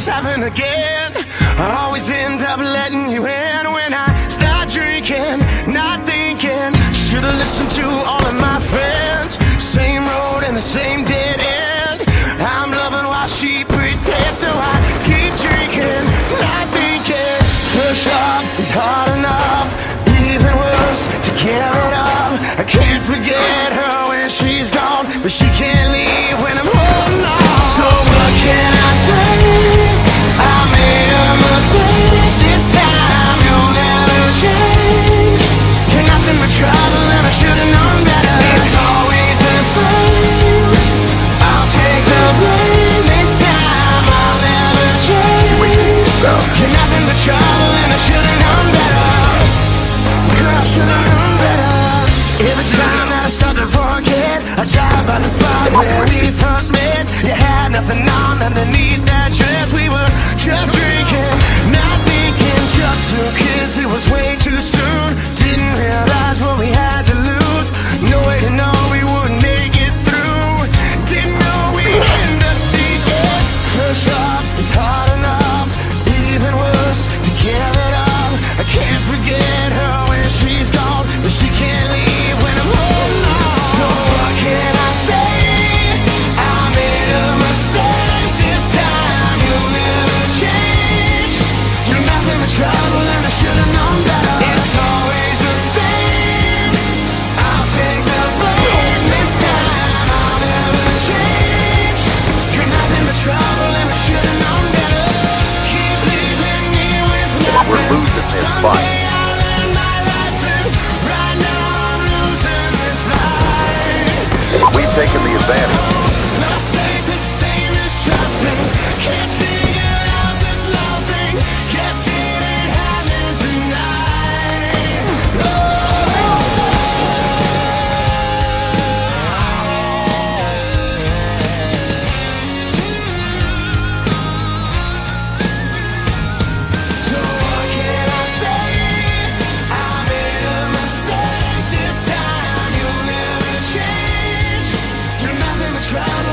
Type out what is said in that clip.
this happen again. I always end up letting you in When I start drinking, not thinking. Should've listened to all of my friends. Same road and the same dead end. I'm loving while she pretends So I keep drinking, not thinking. First up is hard enough Even worse to give it up. I can't forget her when she's gone But she the spot where we first met You had nothing on underneath Bye. We've taken the advantage. try